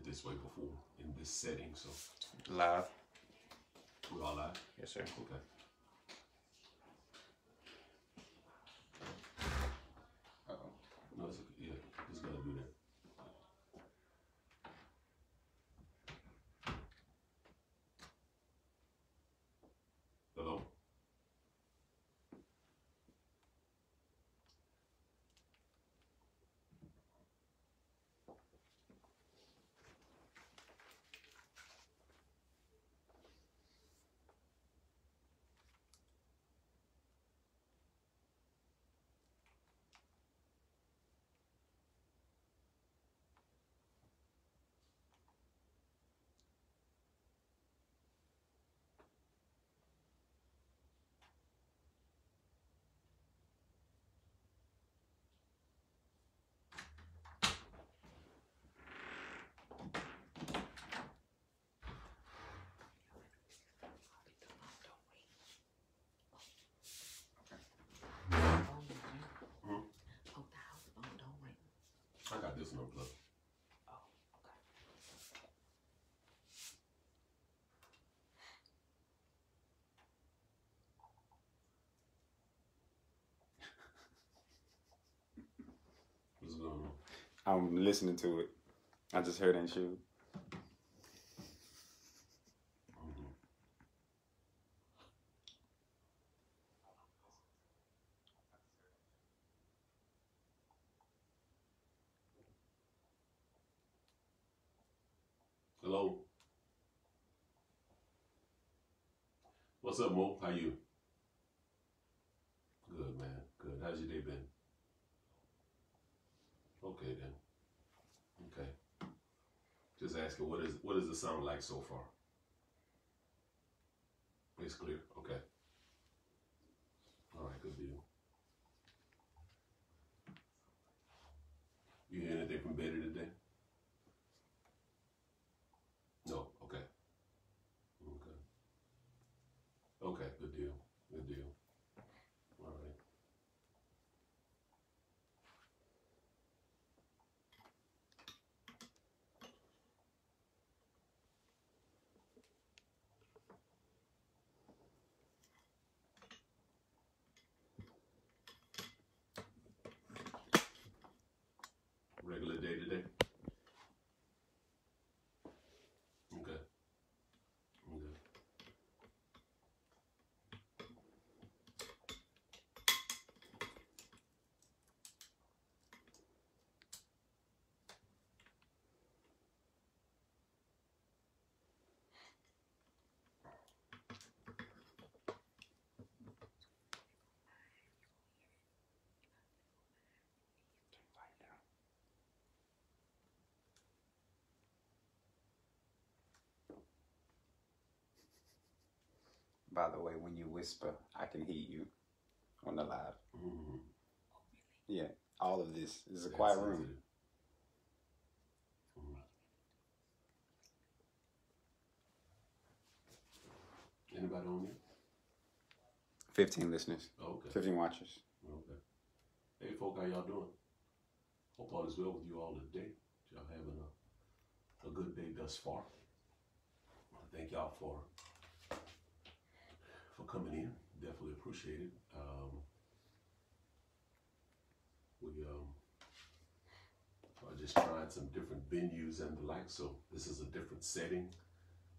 it this way before in this setting, so Live. we're all live. Yes, sir. Okay. Uh-oh. No, it's okay. Yeah, it's gonna do that. Hello? Hmm? Oh, the house phone don't ring. I got this one unplugged. Oh, okay. What's going on? I'm listening to it. I just heard ain't you. What's up, Mo? How you? Good, man. Good. How's your day been? Okay then. Okay. Just asking, what is what does it sound like so far? It's clear. Okay. All right. Good deal. You hear anything from Betty today? No. Okay. Okay. Okay. Good deal. Good deal. All right. Regular day today? Okay. Okay. By the way, when you whisper, I can hear you on the live. Mm-hmm. Yeah, all of this. This is a quiet room. Anybody on here? 15 listeners, Okay. 15 watchers. Okay. Hey, folk, how y'all doing? Hope all is well with you all today. Y'all having a, a good day thus far. Thank y'all for coming in. Definitely appreciate it. Um, we um, are just trying some different venues and the like. So this is a different setting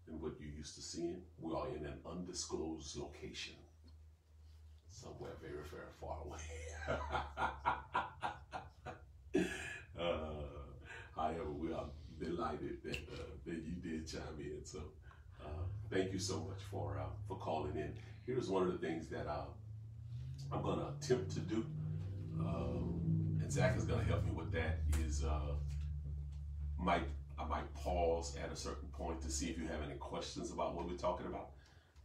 than what you're used to seeing. We are in an undisclosed location somewhere very, very far away. uh, however, we are delighted that, uh, that you did chime in. So, uh, thank you so much for uh, for calling in. Here's one of the things that uh, I'm going to attempt to do, um, and Zach is going to help me with that. Is uh, might I might pause at a certain point to see if you have any questions about what we're talking about,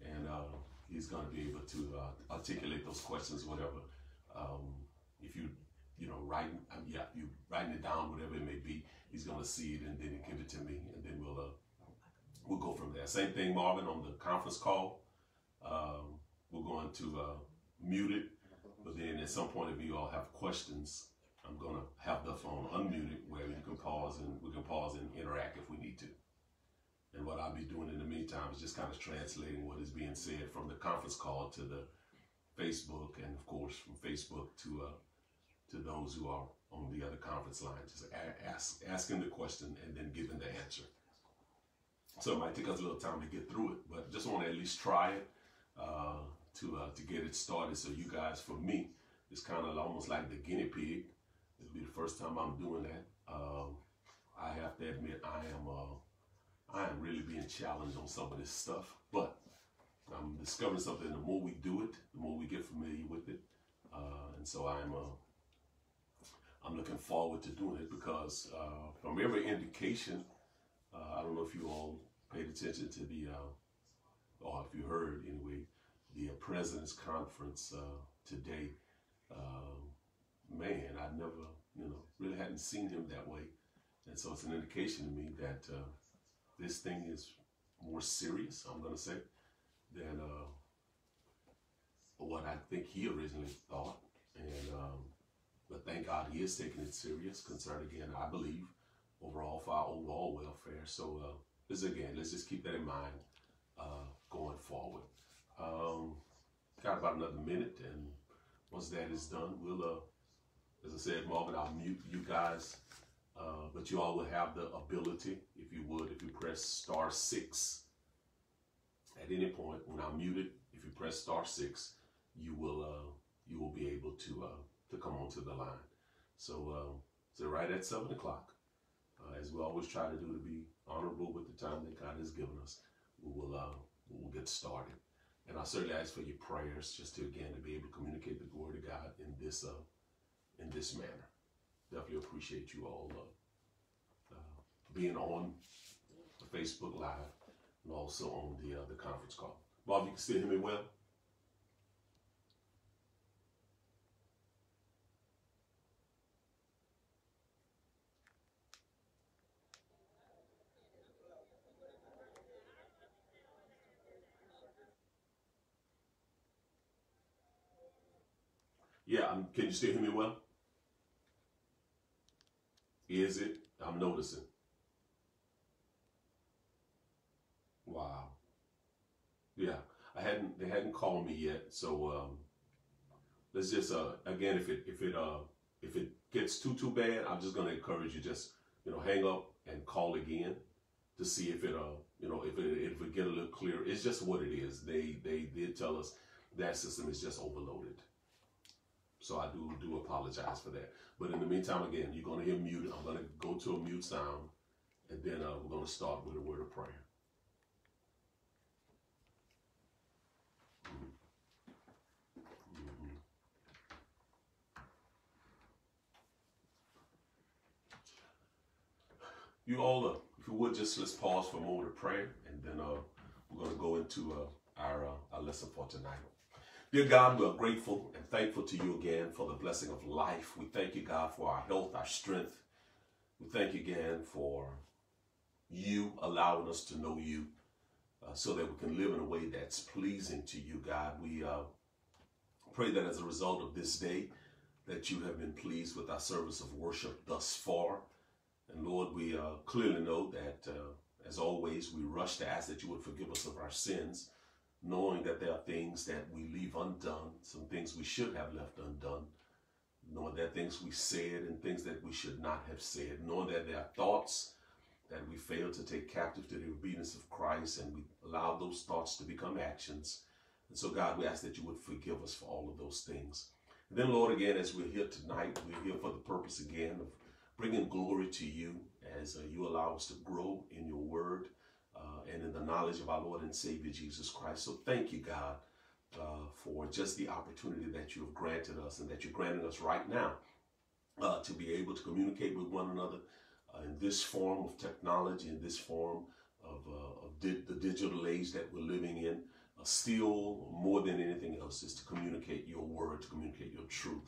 and uh, he's going to be able to uh, articulate those questions, whatever. Um, if you, you know, writing, um, yeah, you writing it down, whatever it may be, he's going to see it and then give it to me, and then we'll uh, we'll go from there. Same thing, Marvin, on the conference call. Um, we're going to uh, mute it, but then at some point, if you all have questions, I'm going to have the phone unmuted where you can pause and we can pause and interact if we need to. And what I'll be doing in the meantime is just kind of translating what is being said from the conference call to the Facebook, and of course from Facebook to uh, to those who are on the other conference line, just ask, asking the question and then giving the answer. So it might take us a little time to get through it, but just want to at least try it uh, to uh, to get it started. So you guys, for me, it's kind of almost like the guinea pig. It'll be the first time I'm doing that. Um, I have to admit, I am uh, I am really being challenged on some of this stuff, but I'm discovering something. The more we do it, the more we get familiar with it, uh, and so I'm uh, I'm looking forward to doing it because uh, from every indication, I don't know if you all paid attention to the, or if you heard anyway, the uh, president's conference uh, today. Um, man, I never, you know, really hadn't seen him that way, and so it's an indication to me that uh, this thing is more serious. I'm going to say than uh, what I think he originally thought, and. Um, but thank God he is taking it serious. Concerned again, I believe, overall for our overall welfare. So uh, this again, let's just keep that in mind uh, going forward. Um, got about another minute, and once that is done, we'll, uh, as I said, Marvin, I'll mute you guys. Uh, but you all will have the ability, if you would, if you press star six at any point when I'm muted, if you press star six, you will uh, you will be able to uh, to come onto the line. So, uh, so right at seven o'clock, uh, as we always try to do to be honorable with the time that God has given us, we will we will get started. And I certainly ask for your prayers, just to again to be able to communicate the glory of God in this uh, in this manner. Definitely appreciate you all uh, uh, being on the Facebook Live and also on the uh, the conference call. Bob, you can still hear me well. Yeah, um, can you still hear me well? Is it? I'm noticing. Wow. Yeah, I hadn't. They hadn't called me yet, so um, let's just uh, again, if it if it uh if it gets too too bad, I'm just gonna encourage you just you know hang up and call again to see if it uh you know if it if it get a little clearer. It's just what it is. They they did tell us that system is just overloaded. So I do do apologize for that. But in the meantime, again, you're going to hear mute. I'm going to go to a mute sound, and then uh, we're going to start with a word of prayer. You all, uh, if you would, just let's pause for a moment of prayer, and then uh, we're going to go into uh, our, uh, our lesson for tonight. Dear God, we are grateful and thankful to you again for the blessing of life. We thank you, God, for our health, our strength. We thank you again for you allowing us to know you uh, so that we can live in a way that's pleasing to you, God. We uh, pray that as a result of this day, that you have been pleased with our service of worship thus far. And Lord, we uh, clearly know that, uh, as always, we rush to ask that you would forgive us of our sins knowing that there are things that we leave undone, some things we should have left undone, knowing are things we said and things that we should not have said, knowing that there are thoughts that we fail to take captive to the obedience of Christ and we allow those thoughts to become actions. And so, God, we ask that you would forgive us for all of those things. And then, Lord, again, as we're here tonight, we're here for the purpose again of bringing glory to you as uh, you allow us to grow in your word uh, and in the knowledge of our Lord and Savior Jesus Christ. So thank you, God, uh, for just the opportunity that you have granted us and that you're granting us right now uh, to be able to communicate with one another uh, in this form of technology, in this form of, uh, of di- the digital age that we're living in. Uh, still, more than anything else, is to communicate your word, to communicate your truth.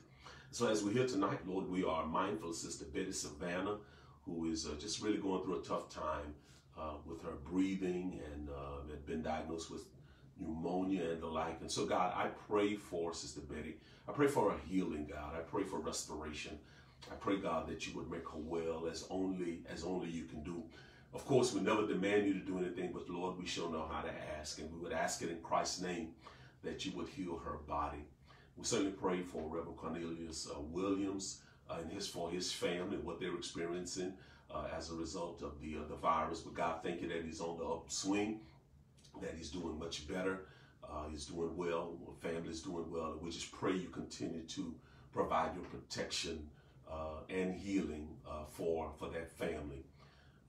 So as we're here tonight, Lord, we are mindful of Sister Betty Savannah, who is just really going through a tough time uh, with her breathing and uh, had been diagnosed with pneumonia and the like. And so, God, I pray for Sister Betty. I pray for her healing, God. I pray for restoration. I pray, God, that you would make her well as only as only you can do. Of course, we never demand you to do anything, but Lord, we shall know how to ask, and we would ask it in Christ's name that you would heal her body. We certainly pray for Reverend Cornelius uh, Williams uh, and his for his family, what they're experiencing uh, as a result of the uh, the virus. But God, thank you that he's on the upswing, that he's doing much better. Uh, he's doing well. Family's doing well. We just pray you continue to provide your protection uh, and healing uh, for for that family.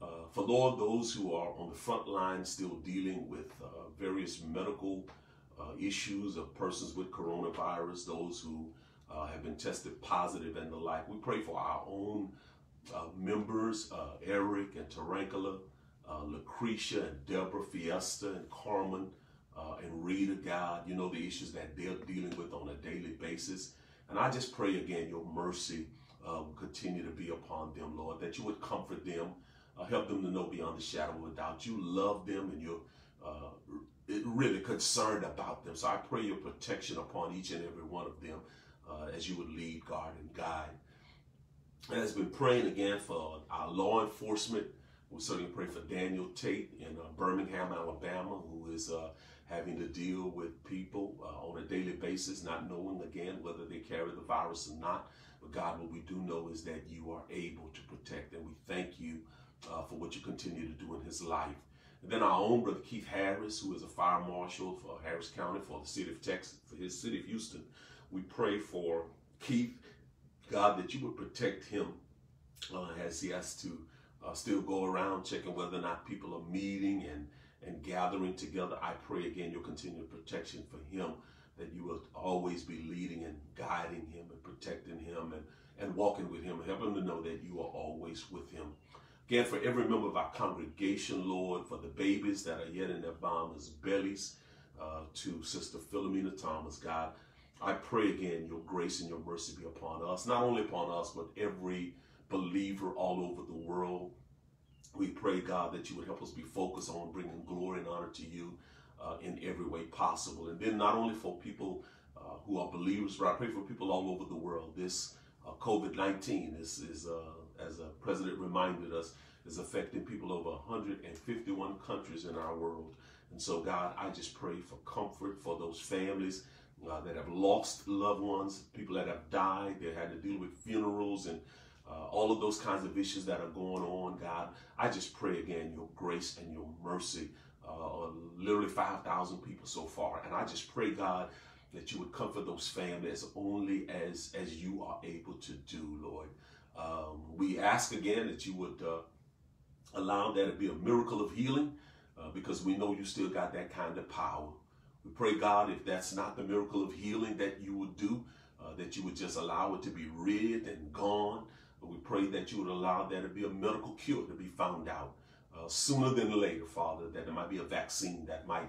Uh, for Lord, those who are on the front line still dealing with various medical issues of persons with coronavirus, those who have been tested positive and the like, we pray for our own members, Eric and Tarankula, Lucretia and Deborah, Fiesta and Carmen, and Rita, God, you know the issues that they're dealing with on a daily basis. And I just pray again your mercy uh, will continue to be upon them, Lord, that you would comfort them, uh, help them to know beyond the shadow of a doubt you love them and you're uh, really concerned about them. So I pray your protection upon each and every one of them uh, as you would lead, guard, and guide. Has been praying again for our law enforcement. We certainly pray for Daniel Tate in uh, Birmingham, Alabama, who is uh, having to deal with people uh, on a daily basis, not knowing again whether they carry the virus or not. But God, what we do know is that you are able to protect, and we thank you uh, for what you continue to do in his life. And then our own brother Keith Harris, who is a fire marshal for Harris County for the city of Texas, for his city of Houston. We pray for Keith, God, that you would protect him uh, as he has to uh, still go around checking whether or not people are meeting and and gathering together. I pray again your continued protection for him, that you will always be leading and guiding him and protecting him and, and walking with him, and help him to know that you are always with him. Again, for every member of our congregation, Lord, for the babies that are yet in their mama's bellies, uh, to Sister Philomena Thomas, God, I pray again your grace and your mercy be upon us, not only upon us, but every believer all over the world. We pray, God, that you would help us be focused on bringing glory and honor to you uh, in every way possible. And then not only for people uh, who are believers, but I pray for people all over the world. This uh, COVID-19 is, is uh, as the president reminded us, is affecting people over 151 countries in our world. And so, God, I just pray for comfort for those families uh, that have lost loved ones, people that have died, they had to deal with funerals and uh, all of those kinds of issues that are going on, God. I just pray again your grace and your mercy. Uh, literally 5,000 people so far. And I just pray, God, that you would comfort those families only as, as you are able to do, Lord. Um, we ask again that you would uh, allow there to be a miracle of healing uh, because we know you still got that kind of power. We pray, God, if that's not the miracle of healing that you would do, uh, that you would just allow it to be rid and gone. We pray that you would allow there to be a medical cure to be found out uh, sooner than later, Father, that there might be a vaccine that might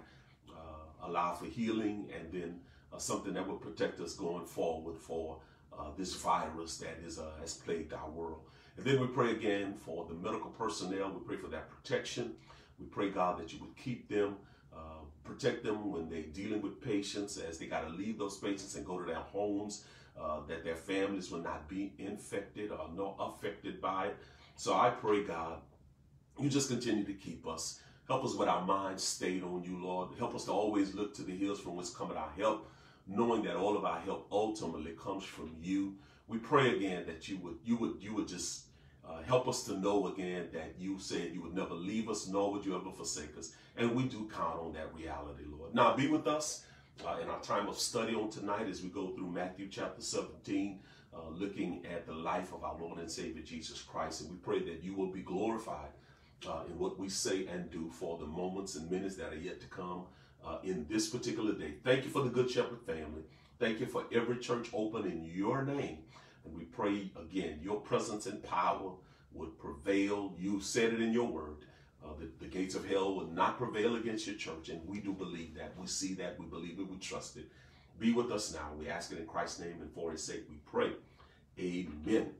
uh, allow for healing and then uh, something that will protect us going forward for uh, this virus that is uh, has plagued our world. And then we pray again for the medical personnel. We pray for that protection. We pray, God, that you would keep them, protect them when they're dealing with patients as they got to leave those patients and go to their homes uh, that their families will not be infected or not affected by it. So I pray, God, you just continue to keep us. Help us with our minds stayed on you, Lord. Help us to always look to the hills from which cometh our help, knowing that all of our help ultimately comes from you. We pray again that you would you would you would just uh, help us to know again that you said you would never leave us, nor would you ever forsake us. And we do count on that reality, Lord. Now be with us uh, in our time of study on tonight as we go through Matthew chapter 17, uh, looking at the life of our Lord and Savior Jesus Christ. And we pray that you will be glorified uh, in what we say and do for the moments and minutes that are yet to come uh, in this particular day. Thank you for the Good Shepherd family. Thank you for every church open in your name. And we pray again, your presence and power would prevail. You said it in your word. Uh, the, the, gates of hell will not prevail against your church. And we do believe that. We see that. We believe it. We trust it. Be with us now. We ask it in Christ's name and for his sake we pray. Amen.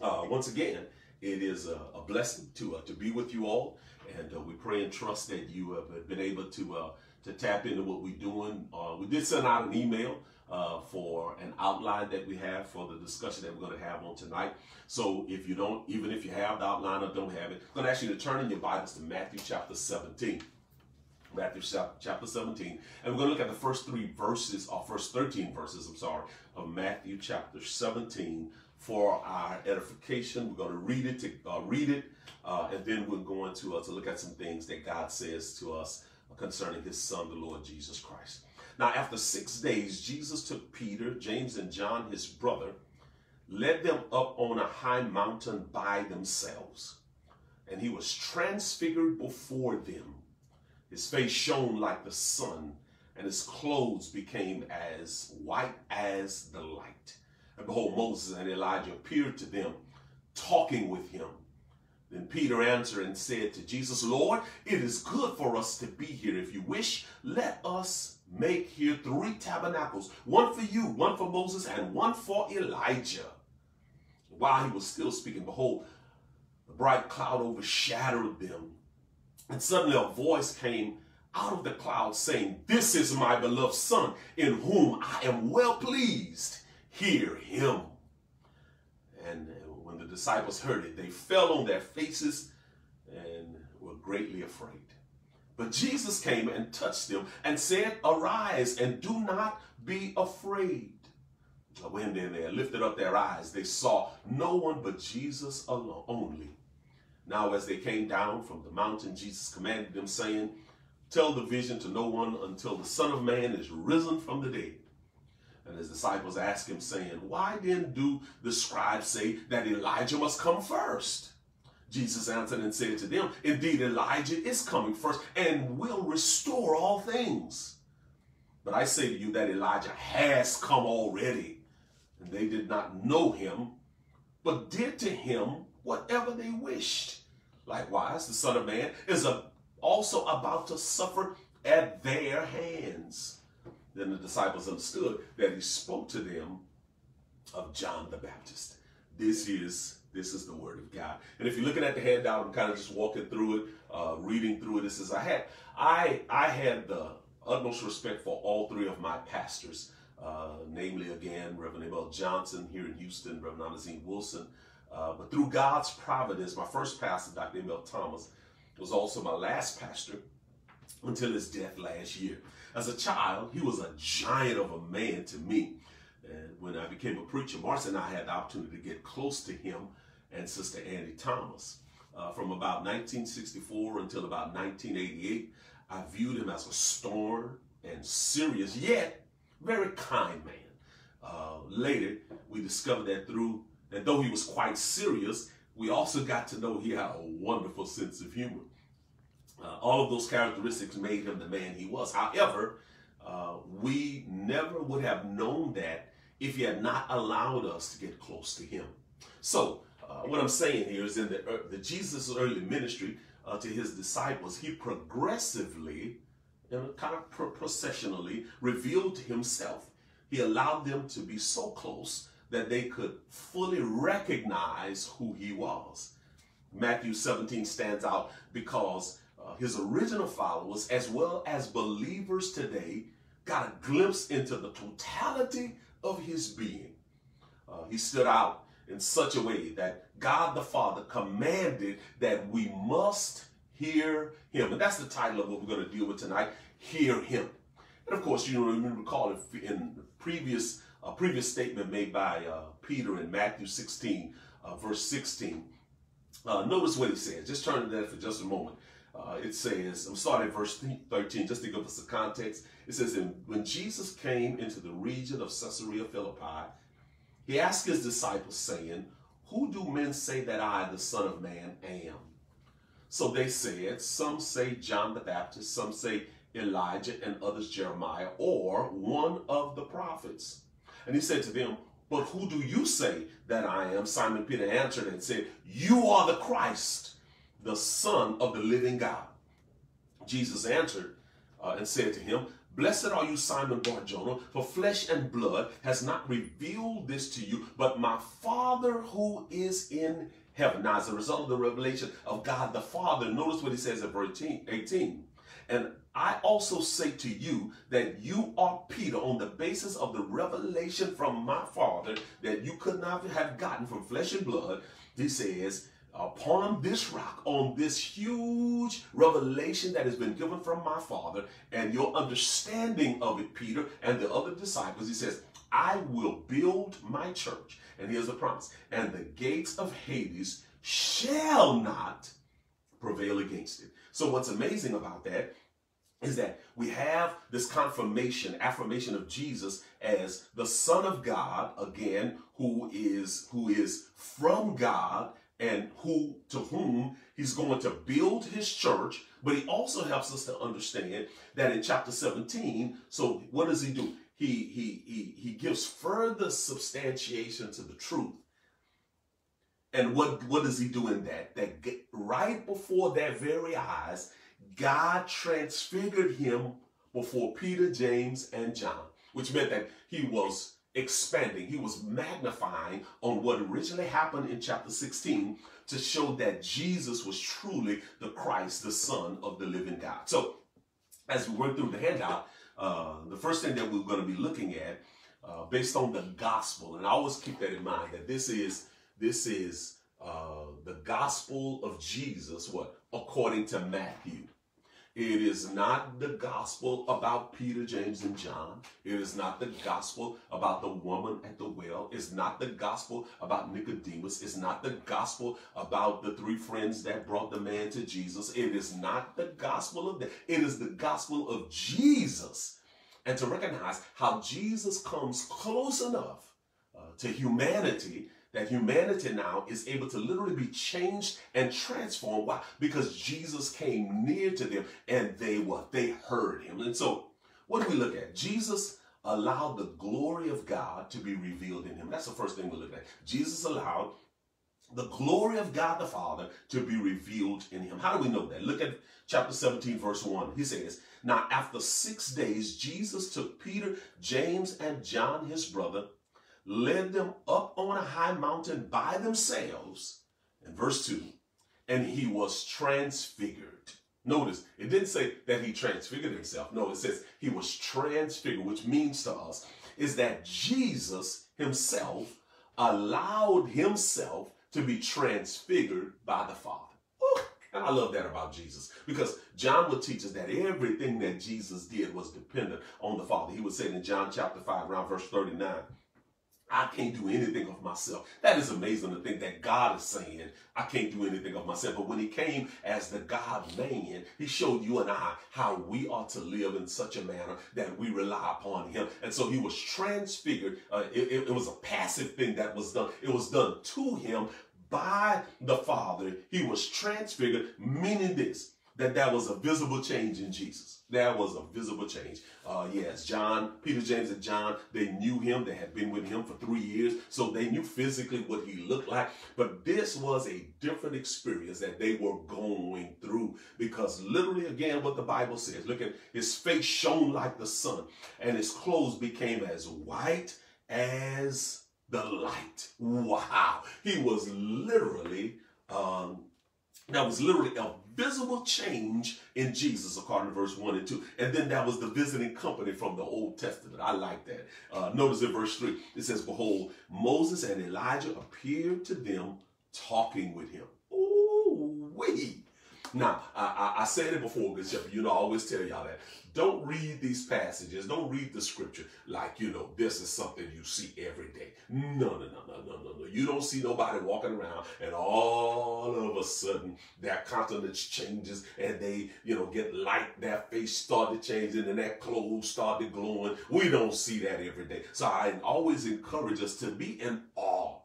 Uh, once again, it is a, a blessing to uh, to be with you all. And uh, we pray and trust that you have been able to uh, to tap into what we're doing. Uh, we did send out an email uh, for an outline that we have for the discussion that we're going to have on tonight. So if you don't, even if you have the outline or don't have it, I'm going to ask you to turn in your Bibles to Matthew chapter 17. Matthew chapter 17. And we're going to look at the first three verses, or first 13 verses, I'm sorry, of Matthew chapter 17 for our edification. We're going to read it, to, uh, read it, uh, and then we're going to, uh, to look at some things that God says to us concerning his son, the Lord Jesus Christ. Now, after six days, Jesus took Peter, James, and John, his brother, led them up on a high mountain by themselves. And he was transfigured before them. His face shone like the sun, and his clothes became as white as the light. And behold, Moses and Elijah appeared to them, talking with him. Then Peter answered and said to Jesus, Lord, it is good for us to be here. If you wish, let us make here three tabernacles one for you, one for Moses, and one for Elijah. While he was still speaking, behold, the bright cloud overshadowed them. And suddenly a voice came out of the cloud saying, This is my beloved Son, in whom I am well pleased. Hear him. And when the disciples heard it, they fell on their faces and were greatly afraid. But Jesus came and touched them and said, Arise and do not be afraid. When they lifted up their eyes, they saw no one but Jesus alone only. Now, as they came down from the mountain, Jesus commanded them, saying, Tell the vision to no one until the Son of Man is risen from the dead. And his disciples asked him, saying, Why then do the scribes say that Elijah must come first? Jesus answered and said to them, Indeed, Elijah is coming first and will restore all things. But I say to you that Elijah has come already, and they did not know him, but did to him whatever they wished. Likewise, the Son of Man is also about to suffer at their hands. Then the disciples understood that he spoke to them of John the Baptist. This is this is the word of God. And if you're looking at the handout, I'm kind of just walking through it, uh, reading through it. This is I had I I had the utmost respect for all three of my pastors, uh, namely again Reverend Abel Johnson here in Houston, Reverend Amazine Wilson. Uh, but through God's providence, my first pastor, Dr. Emil Thomas, was also my last pastor until his death last year. As a child, he was a giant of a man to me. And when I became a preacher, Marcia and I had the opportunity to get close to him and Sister Annie Thomas. Uh, from about 1964 until about 1988, I viewed him as a stern and serious, yet very kind man. Uh, later, we discovered that through, and though he was quite serious, we also got to know he had a wonderful sense of humor. Uh, all of those characteristics made him the man he was. However, uh, we never would have known that if he had not allowed us to get close to him. So, uh, what I'm saying here is in the, uh, the Jesus' early ministry uh, to his disciples, he progressively, you know, kind of pro- processionally revealed himself. He allowed them to be so close that they could fully recognize who he was. Matthew 17 stands out because uh, his original followers, as well as believers today, got a glimpse into the totality of his being. Uh, he stood out in such a way that God the Father commanded that we must hear him. And that's the title of what we're going to deal with tonight Hear Him. And of course, you know, recall in the previous, uh, previous statement made by uh, Peter in Matthew 16, uh, verse 16. Uh, notice what he says. Just turn to that for just a moment. Uh, it says, I'm starting at verse 13, just to give us the context. It says, When Jesus came into the region of Caesarea Philippi, he asked his disciples, saying, Who do men say that I, the Son of Man, am? So they said, Some say John the Baptist, some say Elijah, and others Jeremiah, or one of the prophets. And he said to them, But who do you say that I am? Simon Peter answered and said, You are the Christ, the Son of the living God. Jesus answered uh, and said to him, Blessed are you, Simon Barjona, for flesh and blood has not revealed this to you, but my Father who is in heaven. Now, as a result of the revelation of God the Father, notice what he says in verse 18. And I also say to you that you are Peter on the basis of the revelation from my Father that you could not have gotten from flesh and blood. He says, upon this rock, on this huge revelation that has been given from my Father, and your understanding of it, Peter and the other disciples, he says, I will build my church. And here's the promise. And the gates of Hades shall not prevail against it. So what's amazing about that is that we have this confirmation, affirmation of Jesus as the Son of God, again, who is who is from God and who to whom he's going to build his church. But he also helps us to understand that in chapter 17, so what does he do? He he he he gives further substantiation to the truth. And what, what does he do in that? That right before their very eyes, God transfigured him before Peter, James, and John, which meant that he was expanding, he was magnifying on what originally happened in chapter 16 to show that Jesus was truly the Christ, the Son of the living God. So, as we work through the handout, uh, the first thing that we're going to be looking at, uh, based on the gospel, and I always keep that in mind that this is this is uh, the gospel of Jesus, what according to Matthew. It is not the gospel about Peter, James, and John. It is not the gospel about the woman at the well. It's not the gospel about Nicodemus. It's not the gospel about the three friends that brought the man to Jesus. It is not the gospel of that. It is the gospel of Jesus. And to recognize how Jesus comes close enough uh, to humanity that humanity now is able to literally be changed and transformed. Why? Because Jesus came near to them and they what? They heard him. And so what do we look at? Jesus allowed the glory of God to be revealed in him. That's the first thing we look at. Jesus allowed the glory of God the Father to be revealed in him. How do we know that? Look at chapter 17, verse 1. He says, Now after six days, Jesus took Peter, James, and John, his brother, led them up on a high mountain by themselves. In verse 2, and he was transfigured. Notice, it didn't say that he transfigured himself. No, it says he was transfigured, which means to us is that Jesus himself allowed himself to be transfigured by the Father. Ooh, and I love that about Jesus because John would teach us that everything that Jesus did was dependent on the Father. He would say in John chapter 5, around verse 39, I can't do anything of myself. That is amazing to think that God is saying, I can't do anything of myself. But when he came as the God man, he showed you and I how we ought to live in such a manner that we rely upon him. And so he was transfigured. Uh, it, it, it was a passive thing that was done. It was done to him by the Father. He was transfigured, meaning this, that that was a visible change in Jesus. That was a visible change. Uh, yes, John, Peter, James, and John, they knew him. They had been with him for three years, so they knew physically what he looked like. But this was a different experience that they were going through because literally, again, what the Bible says, look at his face shone like the sun, and his clothes became as white as the light. Wow. He was literally, um, that was literally a visible change in Jesus, according to verse 1 and 2. And then that was the visiting company from the Old Testament. I like that. Uh, notice in verse 3, it says, Behold, Moses and Elijah appeared to them talking with him. Ooh, wee. Now, I, I, I said it before, Bishop. You know, I always tell y'all that. Don't read these passages. Don't read the scripture like, you know, this is something you see every day. No, no, no, no, no, no, no. You don't see nobody walking around and all of a sudden their countenance changes and they, you know, get light, their face started changing and their clothes started glowing. We don't see that every day. So I always encourage us to be in awe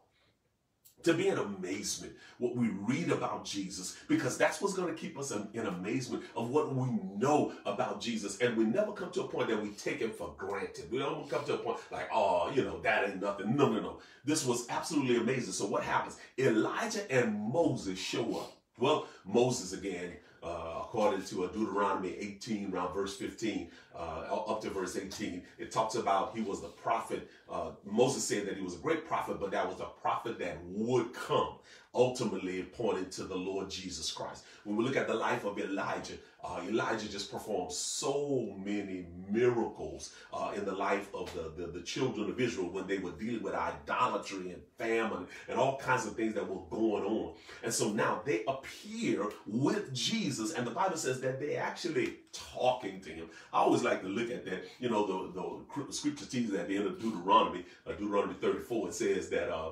to be in amazement what we read about Jesus because that's what's going to keep us in, in, amazement of what we know about Jesus. And we never come to a point that we take him for granted. We don't come to a point like oh you know that ain't nothing. No no no. This was absolutely amazing. So what happens? Elijah and Moses show up. Well Moses again uh, according to uh, Deuteronomy 18, around verse 15, uh, up to verse 18, it talks about he was the prophet. Uh, Moses said that he was a great prophet, but that was a prophet that would come. Ultimately pointing to the Lord Jesus Christ. When we look at the life of Elijah, uh, Elijah just performed so many miracles uh, in the life of the, the, the, children of Israel when they were dealing with idolatry and famine and all kinds of things that were going on. And so now they appear with Jesus, and the Bible says that they're actually talking to him. I always like to look at that. You know, the, the scripture teaches at the end of Deuteronomy, uh, Deuteronomy 34, it says that uh,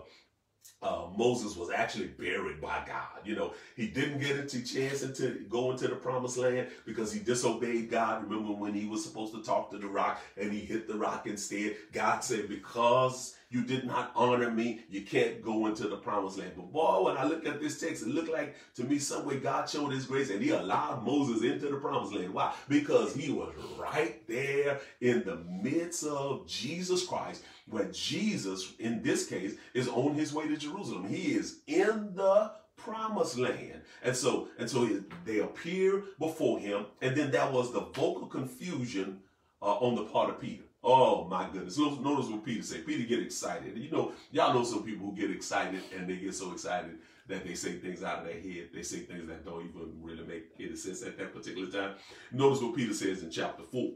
uh, Moses was actually buried by God. You know, he didn't get a chance to go into the promised land because he disobeyed God. Remember when he was supposed to talk to the rock and he hit the rock instead? God said, because you did not honor me, you can't go into the promised land. But boy, when I look at this text, it looked like to me some way God showed his grace and he allowed Moses into the promised land. Why? Because he was right there in the midst of Jesus Christ where Jesus, in this case, is on his way to Jerusalem. He is in the promised land. And so, and so they appear before him. And then that was the vocal confusion uh, on the part of Peter. Oh my goodness. Notice what Peter said. Peter get excited. You know, y'all know some people who get excited and they get so excited that they say things out of their head. They say things that don't even really make any sense at that particular time. Notice what Peter says in chapter 4.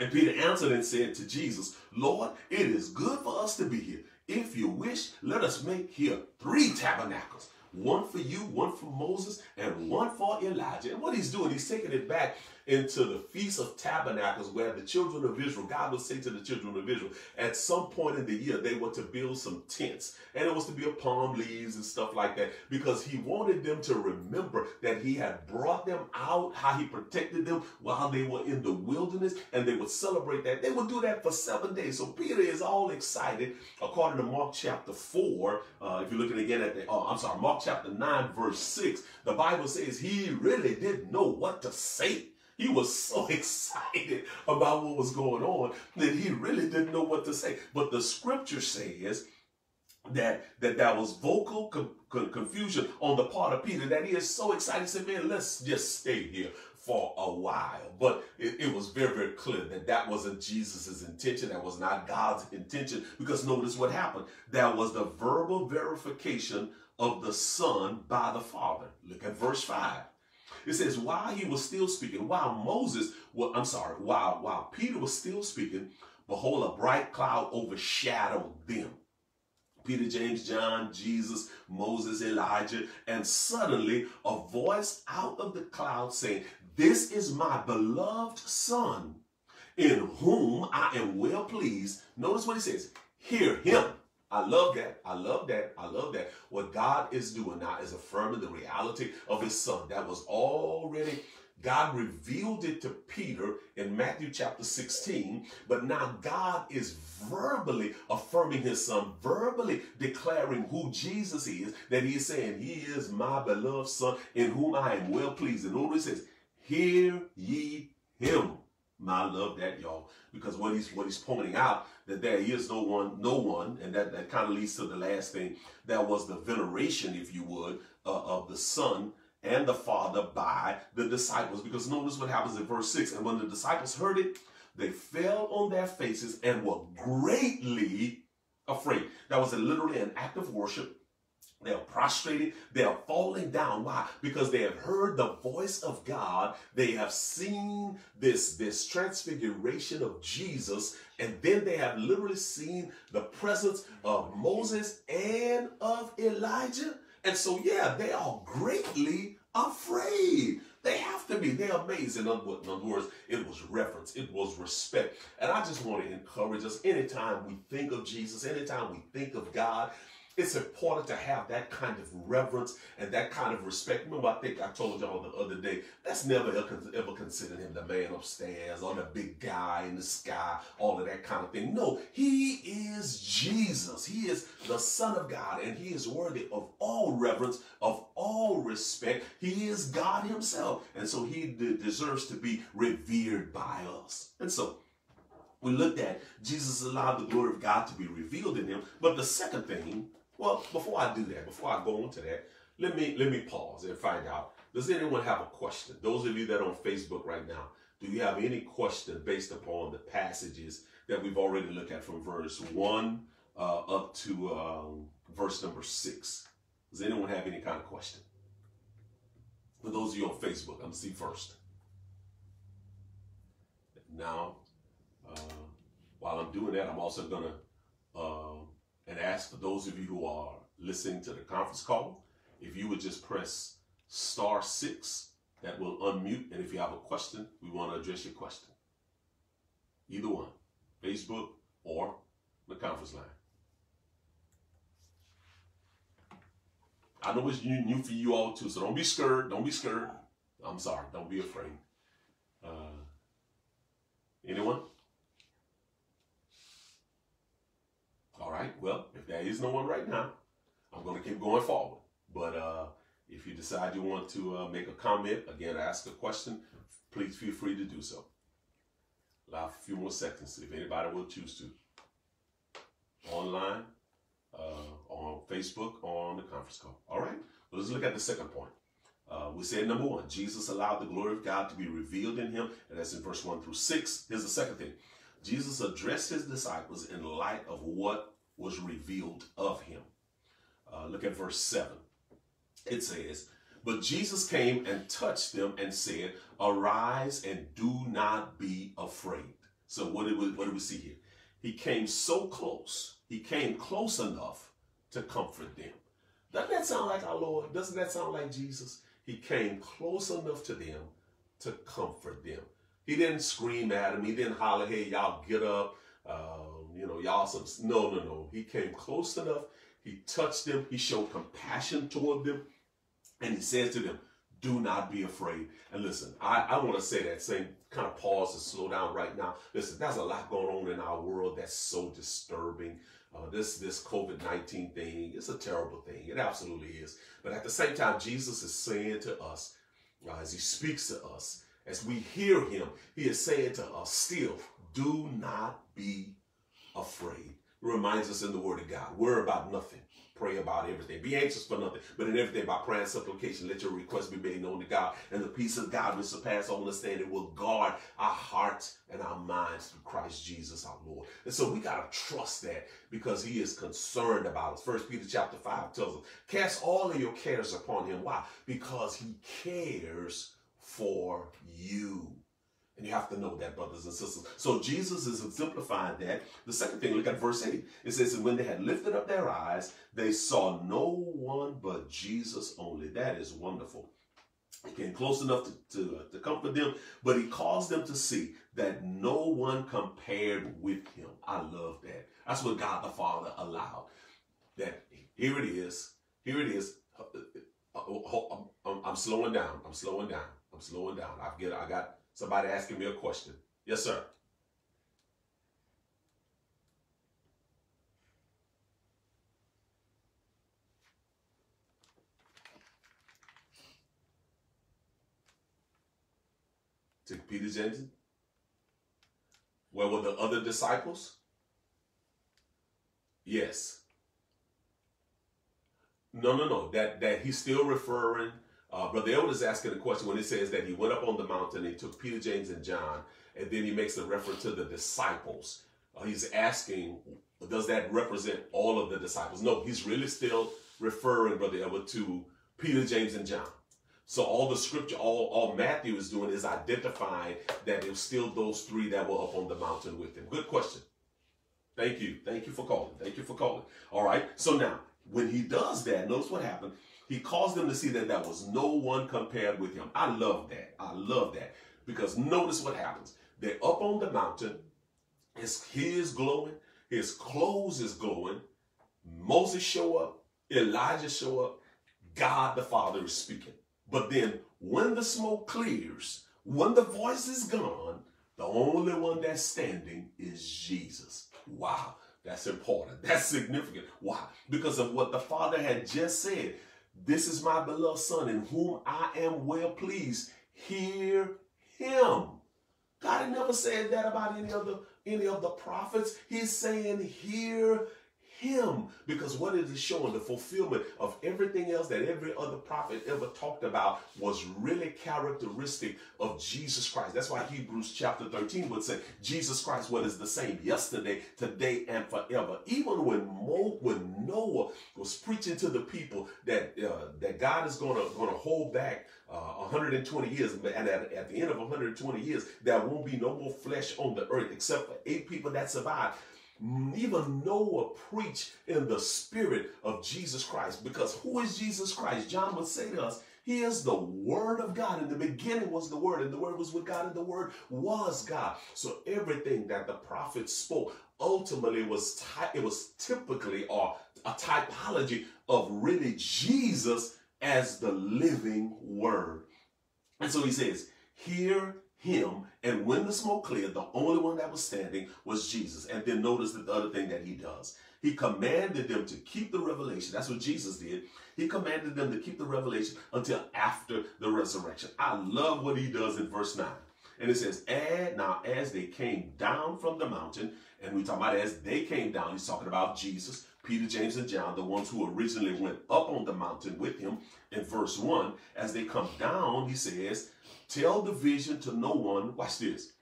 And Peter answered and said to Jesus, Lord, it is good for us to be here. If you wish, let us make here three tabernacles one for you, one for Moses, and one for Elijah. And what he's doing, he's taking it back into the Feast of Tabernacles, where the children of Israel, God would say to the children of Israel, at some point in the year, they were to build some tents. And it was to be of palm leaves and stuff like that, because he wanted them to remember that he had brought them out, how he protected them while they were in the wilderness, and they would celebrate that. They would do that for seven days. So Peter is all excited, according to Mark chapter 4. Uh, if you're looking again at the, oh, I'm sorry, Mark chapter 9, verse 6, the Bible says he really didn't know what to say. He was so excited about what was going on that he really didn't know what to say. But the scripture says that that that was vocal confusion on the part of Peter that he is so excited. He said, "Man, let's just stay here." For a while, but it, it was very, very clear that that wasn't Jesus's intention. That was not God's intention. Because notice what happened. That was the verbal verification of the Son by the Father. Look at verse 5. It says, while he was still speaking, while Moses, well, I'm sorry, while, while Peter was still speaking, behold, a bright cloud overshadowed them. Peter, James, John, Jesus, Moses, Elijah, and suddenly a voice out of the cloud saying, This is my beloved Son, in whom I am well pleased. Notice what he says, Hear him. I love that. I love that. I love that. What God is doing now is affirming the reality of his son. That was already, God revealed it to Peter in Matthew chapter 16, but now God is verbally affirming his son, verbally declaring who Jesus is, that he is saying, He is my beloved son in whom I am well pleased. And notice says, Hear ye him. I love that, y'all, because what he's what he's pointing out that there is no one, no one, and that, that kind of leads to the last thing. That was the veneration, if you would, uh, of the Son and the Father by the disciples. Because notice what happens in verse 6. And when the disciples heard it, they fell on their faces and were greatly afraid. That was a, literally an act of worship they are prostrated. They are falling down. Why? Because they have heard the voice of God. They have seen this, this transfiguration of Jesus. And then they have literally seen the presence of Moses and of Elijah. And so, yeah, they are greatly afraid. They have to be. They're amazing. In other words, it was reverence. It was respect. And I just want to encourage us anytime we think of Jesus, anytime we think of God, it's important to have that kind of reverence and that kind of respect. Remember, I think I told y'all the other day, let's never ever consider him the man upstairs or the big guy in the sky, all of that kind of thing. No, he is Jesus. He is the Son of God, and he is worthy of all reverence, of all respect. He is God himself, and so he deserves to be revered by us. And so, we looked at Jesus allowed the glory of God to be revealed in him. But the second thing well, before I do that, before I go into that, let me let me pause and find out. Does anyone have a question? Those of you that are on Facebook right now, do you have any question based upon the passages that we've already looked at from verse one uh, up to um, verse number six? Does anyone have any kind of question? For those of you on Facebook, I'm to see first. Now, uh, while I'm doing that, I'm also going to uh, and ask for those of you who are listening to the conference call, if you would just press star six, that will unmute. And if you have a question, we want to address your question. Either one, Facebook or the conference line. I know it's new, new for you all too, so don't be scared. Don't be scared. I'm sorry. Don't be afraid. Uh, anyone? All right. Well, if there is no one right now, I'm going to keep going forward. But uh, if you decide you want to uh, make a comment, again, ask a question, please feel free to do so. Allow a few more seconds if anybody will choose to. Online, uh, on Facebook, on the conference call. All right, well, let's look at the second point. Uh, we said number one, Jesus allowed the glory of God to be revealed in him, and that's in verse 1 through 6. Here's the second thing Jesus addressed his disciples in light of what was revealed of him. Uh, look at verse 7. It says, But Jesus came and touched them and said, Arise and do not be afraid. So, what did we, what do we see here? He came so close, he came close enough to comfort them. Doesn't that sound like our Lord? Doesn't that sound like Jesus? He came close enough to them to comfort them. He didn't scream at them. He didn't holler, hey, y'all get up. Uh, you know, y'all some. No, no, no. He came close enough. He touched them. He showed compassion toward them. And he says to them, do not be afraid. And listen, I, I want to say that same kind of pause and slow down right now. Listen, there's a lot going on in our world that's so disturbing. Uh, this this COVID nineteen thing is a terrible thing. It absolutely is. But at the same time, Jesus is saying to us, uh, as He speaks to us, as we hear Him, He is saying to us, still, do not be afraid. Reminds us in the Word of God, worry about nothing. Pray about everything. Be anxious for nothing, but in everything by prayer and supplication, let your requests be made known to God. And the peace of God, which surpasses all understanding, will guard our hearts and our minds through Christ Jesus our Lord. And so we gotta trust that because He is concerned about us. First Peter chapter five tells us, "Cast all of your cares upon Him." Why? Because He cares for you. And you have to know that, brothers and sisters. So Jesus is exemplifying that. The second thing, look at verse 8. It says, And when they had lifted up their eyes, they saw no one but Jesus only. That is wonderful. He came close enough to, to, uh, to comfort them, but he caused them to see that no one compared with him. I love that. That's what God the Father allowed. That here it is. Here it is. Uh, uh, I'm, I'm slowing down. I'm slowing down. I'm slowing down. I've get. I got Somebody asking me a question. Yes, sir. To Peter Jensen? Where were the other disciples? Yes. No, no, no. That that he's still referring uh, Brother Elwood is asking a question when it says that he went up on the mountain he took Peter, James, and John, and then he makes a reference to the disciples. Uh, he's asking, does that represent all of the disciples? No, he's really still referring, Brother Elwood, to Peter, James, and John. So all the scripture, all, all Matthew is doing is identifying that it was still those three that were up on the mountain with him. Good question. Thank you. Thank you for calling. Thank you for calling. All right. So now, when he does that, notice what happened. He caused them to see that there was no one compared with him. I love that. I love that. Because notice what happens. They're up on the mountain. His is glowing. His clothes is glowing. Moses show up. Elijah show up. God the Father is speaking. But then when the smoke clears, when the voice is gone, the only one that's standing is Jesus. Wow, that's important. That's significant. Why? Because of what the Father had just said. This is my beloved Son in whom I am well pleased. Hear him. God had never said that about any of the any of the prophets. He's saying, hear him because what it is showing the fulfillment of everything else that every other prophet ever talked about was really characteristic of Jesus Christ. That's why Hebrews chapter 13 would say Jesus Christ what is the same yesterday, today, and forever. Even when Mo, when Noah was preaching to the people that uh, that God is gonna gonna hold back uh, 120 years, and at, at the end of 120 years, there won't be no more flesh on the earth except for eight people that survived even Noah preached in the spirit of Jesus Christ. Because who is Jesus Christ? John would say to us, he is the Word of God. In the beginning was the Word, and the Word was with God, and the Word was God. So everything that the prophet spoke ultimately was it was typically or a typology of really Jesus as the living Word. And so he says, "Hear him. And when the smoke cleared, the only one that was standing was Jesus. And then notice the other thing that he does. He commanded them to keep the revelation. That's what Jesus did. He commanded them to keep the revelation until after the resurrection. I love what he does in verse 9. And it says, and now as they came down from the mountain, and we talk about as they came down, he's talking about Jesus, Peter, James, and John, the ones who originally went up on the mountain with him. In verse 1, as they come down, he says, Tell the vision to no one, watch this,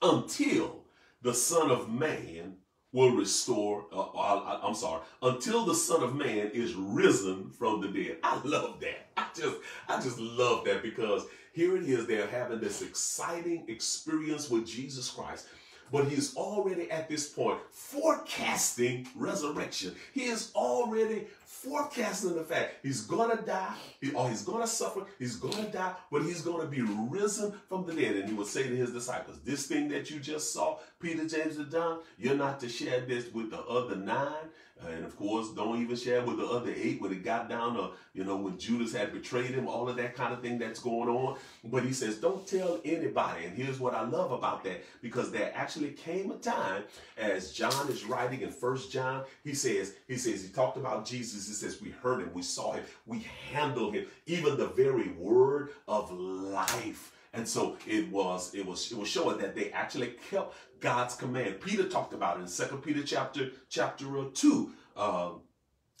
until the Son of Man will restore, uh, uh I, am sorry, until the Son of Man is risen from the dead. I love that. I just, I just love that because here it is, they're having this exciting experience with Jesus Christ but he's already at this point forecasting resurrection. He is already forecasting the fact he's gonna die, or he's gonna suffer, he's gonna die, but he's gonna be risen from the dead. And he would say to his disciples, This thing that you just saw, Peter, James, and John, you're not to share this with the other nine. And of course, don't even share with the other eight when it got down to, you know, when Judas had betrayed him, all of that kind of thing that's going on. But he says, don't tell anybody. And here's what I love about that, because there actually came a time as John is writing in First John, he says, he says, he talked about Jesus. He says, we heard him, we saw him, we handled him, even the very word of life. And so it was, it was, it was showing that they actually kept God's command. Peter talked about it in Second Peter chapter chapter two. Uh,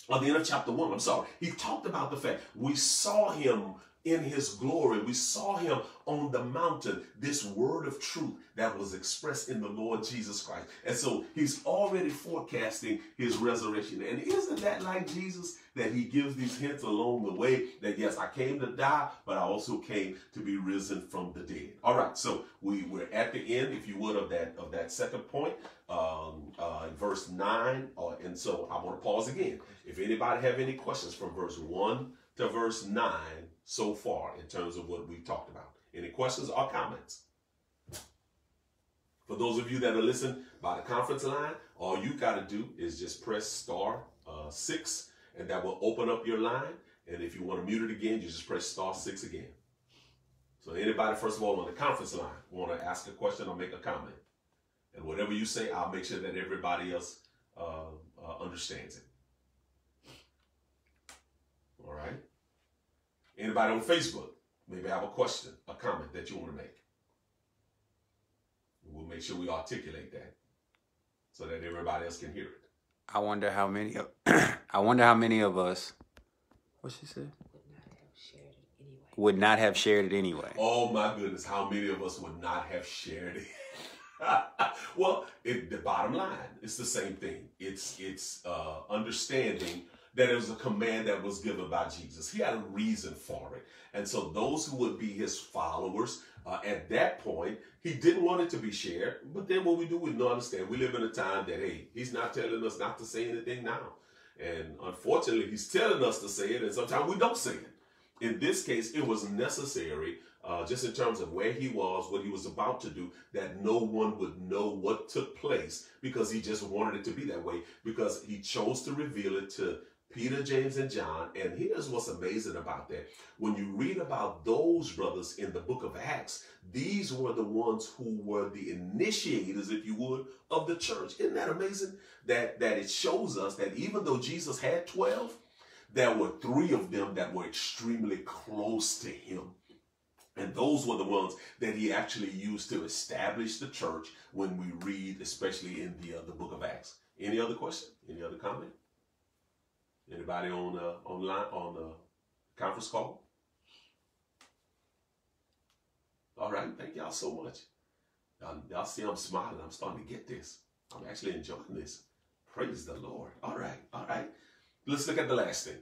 on the end of chapter one, I'm sorry. He talked about the fact we saw him in his glory. We saw him on the mountain, this word of truth that was expressed in the Lord Jesus Christ. And so he's already forecasting his resurrection. And isn't that like Jesus that he gives these hints along the way that yes, I came to die, but I also came to be risen from the dead. All right, so we, we're at the end, if you would, of that of that second point, um, uh, verse nine. Uh, and so I want to pause again. If anybody have any questions from verse one to verse nine so far in terms of what we've talked about. Any questions or comments? For those of you that are listening by the conference line, all you got to do is just press star uh, six, and that will open up your line. And if you want to mute it again, you just press star six again. So anybody, first of all, on the conference line, want to ask a question or make a comment, and whatever you say, I'll make sure that everybody else uh, uh, understands it. All right. Anybody on Facebook maybe have a question, a comment that you want to make. We'll make sure we articulate that so that everybody else can hear it. I wonder how many of I wonder how many of us what she said? Would not have shared it anyway. Oh my goodness, how many of us would not have shared it? well, it, the bottom line, it's the same thing. It's it's uh, understanding that it was a command that was given by Jesus. He had a reason for it. And so those who would be his followers uh, at that point, he didn't want it to be shared. But then what we do, we know understand. We live in a time that, hey, he's not telling us not to say anything now. And unfortunately, he's telling us to say it, and sometimes we don't say it. In this case, it was necessary, uh, just in terms of where he was, what he was about to do, that no one would know what took place because he just wanted it to be that way, because he chose to reveal it to Peter, James, and John. And here's what's amazing about that. When you read about those brothers in the book of Acts, these were the ones who were the initiators, if you would, of the church. Isn't that amazing? That, that it shows us that even though Jesus had 12, there were three of them that were extremely close to him. And those were the ones that he actually used to establish the church when we read, especially in the, uh, the book of Acts. Any other question? Any other comment? Anybody on uh, online on the conference call? All right, thank y'all so much. Y'all, y'all see I'm smiling. I'm starting to get this. I'm actually enjoying this. Praise the Lord. All right, all right. Let's look at the last thing.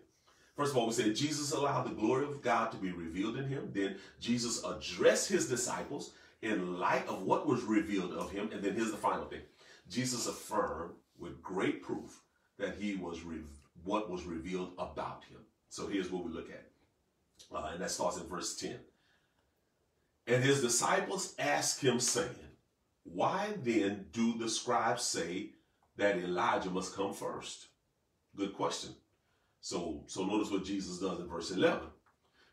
First of all, we said Jesus allowed the glory of God to be revealed in him. Then Jesus addressed his disciples in light of what was revealed of him. And then here's the final thing Jesus affirmed with great proof that he was re- what was revealed about him. So here's what we look at. Uh, and that starts in verse 10. And his disciples asked him, saying, Why then do the scribes say that Elijah must come first? Good question. So, so notice what Jesus does in verse 11.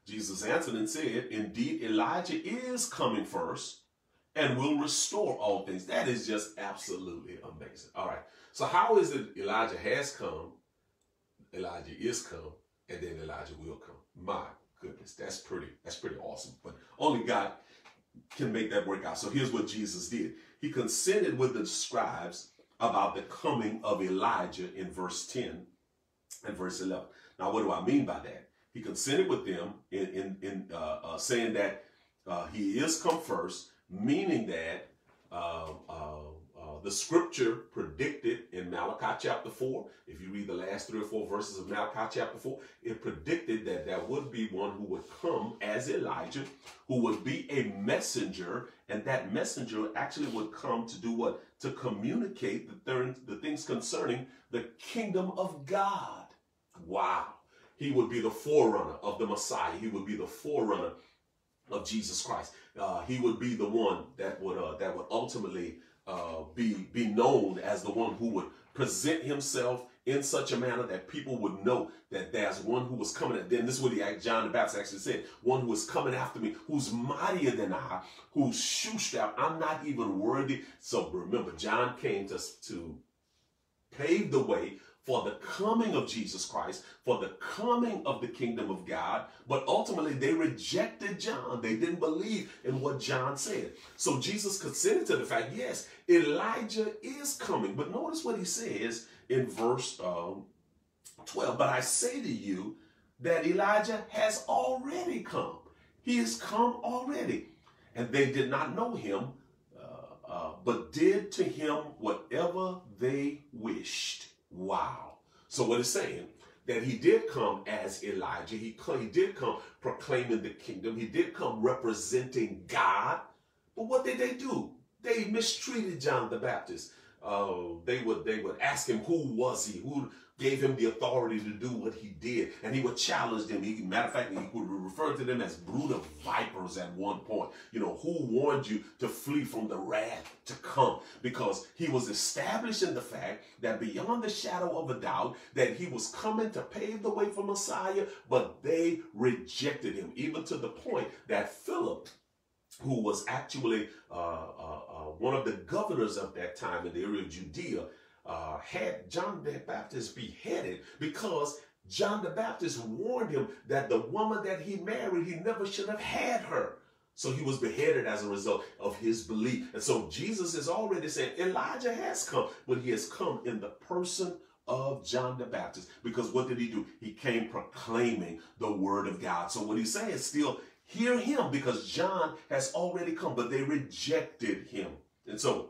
Jesus answered and said, Indeed, Elijah is coming first and will restore all things. That is just absolutely amazing. All right. So, how is it Elijah has come, Elijah is come, and then Elijah will come? My goodness, that's pretty, that's pretty awesome. But only God can make that work out. So here's what Jesus did. He consented with the scribes about the coming of Elijah in verse 10 and verse 11. Now, what do I mean by that? He consented with them in, in, in uh, uh, saying that uh, he is come first, meaning that the scripture predicted in Malachi chapter 4, if you read the last three or four verses of Malachi chapter 4, it predicted that there would be one who would come as Elijah, who would be a messenger, and that messenger actually would come to do what? To communicate the, the things concerning the kingdom of God. Wow. He would be the forerunner of the Messiah. He would be the forerunner of Jesus Christ. Uh, he would be the one that would uh, that would ultimately uh, be be known as the one who would present himself in such a manner that people would know that there's one who was coming. At, then this is what he, John the Baptist actually said: "One who is coming after me, who's mightier than I, whose shoe strap I'm not even worthy." So remember, John came to to pave the way for the coming of Jesus Christ, for the coming of the kingdom of God. But ultimately, they rejected John. They didn't believe in what John said. So Jesus consented to the fact, yes, Elijah is coming. But notice what he says in verse um, 12. But I say to you that Elijah has already come. He has come already. And they did not know him, uh, uh, but did to him whatever they wished. Wow. So what it's saying that he did come as Elijah. He, he did come proclaiming the kingdom. He did come representing God. But what did they do? They mistreated John the Baptist. Uh, they would they would ask him who was he, who gave him the authority to do what he did, and he would challenge them. He, matter of fact, he would refer to them as brood of vipers at one point. You know, who warned you to flee from the wrath to come? Because he was establishing the fact that beyond the shadow of a doubt that he was coming to pave the way for Messiah, but they rejected him, even to the point that Philip who was actually uh, uh, one of the governors of that time in the area of Judea, uh, had John the Baptist beheaded because John the Baptist warned him that the woman that he married, he never should have had her. So he was beheaded as a result of his belief. And so Jesus is already saying Elijah has come, but he has come in the person of John the Baptist. Because what did he do? He came proclaiming the word of God. So what he's saying still hear him because John has already come, but they rejected him. And so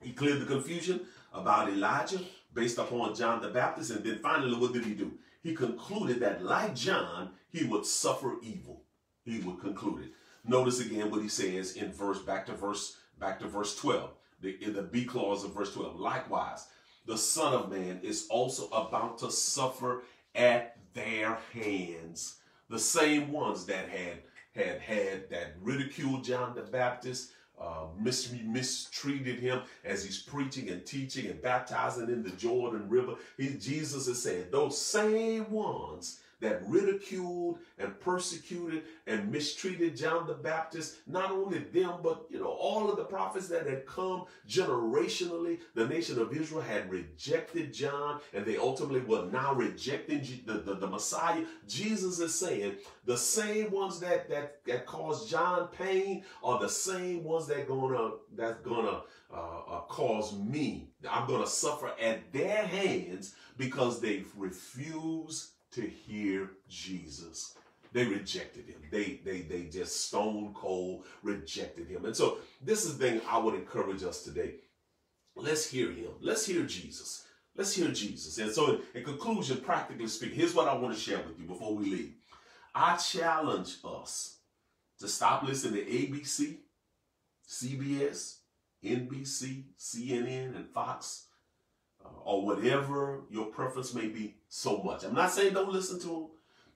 he cleared the confusion about Elijah based upon John the Baptist. And then finally, what did he do? He concluded that like John, he would suffer evil. He would conclude it. Notice again what he says in verse, back to verse, back to verse 12, the, in the B clause of verse 12. Likewise, the Son of Man is also about to suffer at their hands. The same ones that had had had that ridiculed John the Baptist, uh, mis- mistreated him as he's preaching and teaching and baptizing in the Jordan River. He, Jesus is saying those same ones that ridiculed and persecuted and mistreated John the Baptist, not only them, but you know, all of the prophets that had come generationally, the nation of Israel had rejected John, and they ultimately were now rejecting the, the, the Messiah. Jesus is saying the same ones that that that caused John pain are the same ones that gonna that's gonna uh, uh, cause me. I'm gonna suffer at their hands because they refuse to hear Jesus. They rejected him. They they they just stone cold rejected him. And so this is the thing I would encourage us today. Let's hear him. Let's hear Jesus. Let's hear Jesus. And so in, conclusion, practically speaking, here's what I want to share with you before we leave. I challenge us to stop listening to ABC, CBS, NBC, CNN, and Fox, or whatever your preference may be so much. I'm not saying don't listen to them,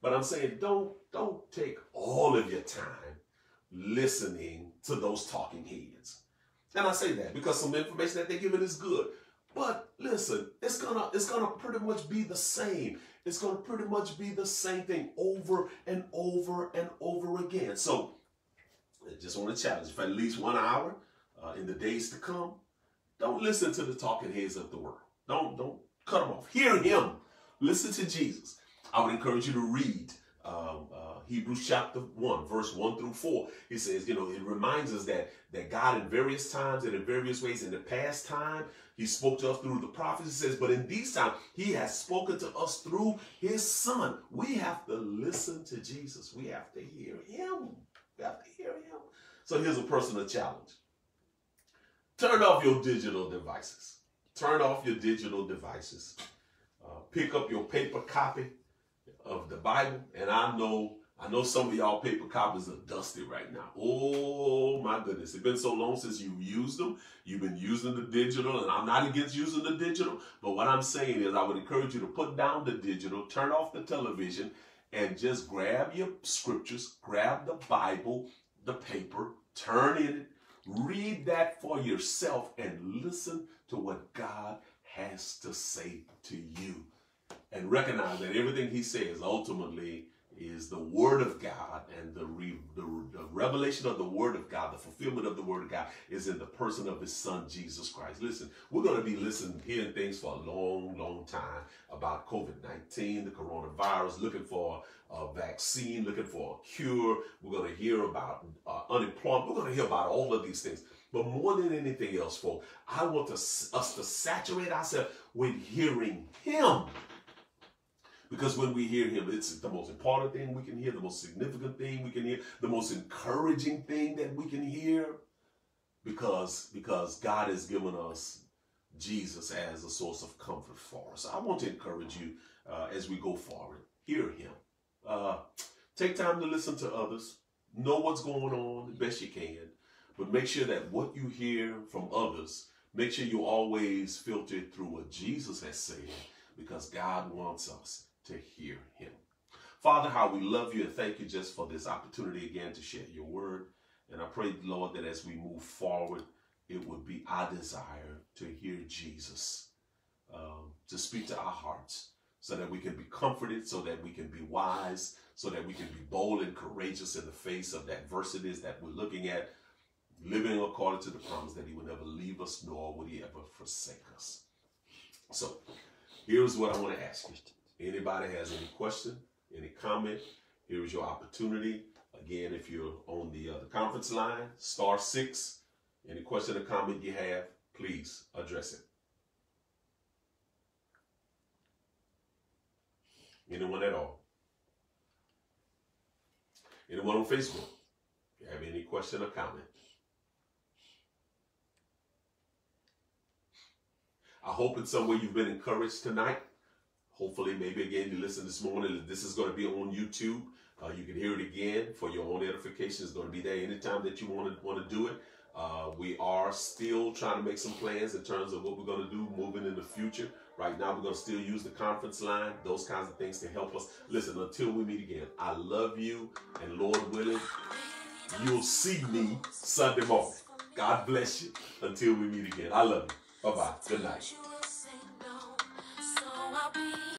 but I'm saying don't don't take all of your time listening to those talking heads. And I say that because some information that they're giving is good. But listen, it's gonna it's gonna pretty much be the same. It's gonna pretty much be the same thing over and over and over again. So I just want to challenge for at least one hour uh, in the days to come. Don't listen to the talking heads of the world. Don't don't cut them off. Hear him. Listen to Jesus. I would encourage you to read um, uh, Hebrews chapter 1, verse 1 through 4. He says, you know, it reminds us that, that God in various times and in various ways in the past time, he spoke to us through the prophets. He says, but in these times, he has spoken to us through his son. We have to listen to Jesus. We have to hear him. We have to hear him. So here's a personal challenge. Turn off your digital devices. Turn off your digital devices. Uh, pick up your paper copy of the Bible, and I know I know some of y'all paper copies are dusty right now. Oh my goodness, it's been so long since you've used them. You've been using the digital, and I'm not against using the digital, but what I'm saying is I would encourage you to put down the digital, turn off the television, and just grab your scriptures, grab the Bible, the paper, turn in it, read that for yourself, and listen to what God has to say to you and recognize that everything he says ultimately is the word of God and the, re, the, the, revelation of the word of God, the fulfillment of the word of God is in the person of his son, Jesus Christ. Listen, we're going to be listening, hearing things for a long, long time about COVID-19, the coronavirus, looking for a vaccine, looking for a cure. We're going to hear about uh, unemployment. We're going to hear about all of these things. But more than anything else, folks, I want to, us to saturate ourselves with hearing him because when we hear him, it's the most important thing we can hear, the most significant thing we can hear, the most encouraging thing that we can hear. Because, because God has given us Jesus as a source of comfort for us. I want to encourage you uh, as we go forward. Hear him. Uh, take time to listen to others. Know what's going on the best you can. But make sure that what you hear from others, make sure you always filter it through what Jesus has said because God wants us to hear him. Father, how we love you and thank you just for this opportunity again to share your word. And I pray, Lord, that as we move forward, it would be our desire to hear Jesus, um, to speak to our hearts, so that we can be comforted, so that we can be wise, so that we can be bold and courageous in the face of the adversities that we're looking at, living according to the promise that he will never leave us, nor would he ever forsake us. So here's what I want to ask you. Anybody has any question, any comment, here's your opportunity. Again, if you're on the, uh, the conference line, star six, any question or comment you have, please address it. Anyone at all? Anyone on Facebook? If you have any question or comment? I hope in some way you've been encouraged tonight. Hopefully, maybe again, you listen this morning. This is going to be on YouTube. Uh, you can hear it again for your own edification. It's going to be there anytime that you want to want to do it. Uh, we are still trying to make some plans in terms of what we're going to do moving in the future. Right now, we're going to still use the conference line, those kinds of things to help us. Listen, until we meet again, I love you, and Lord willing, you'll see me Sunday morning. God bless you until we meet again. I love you. 爸爸真来。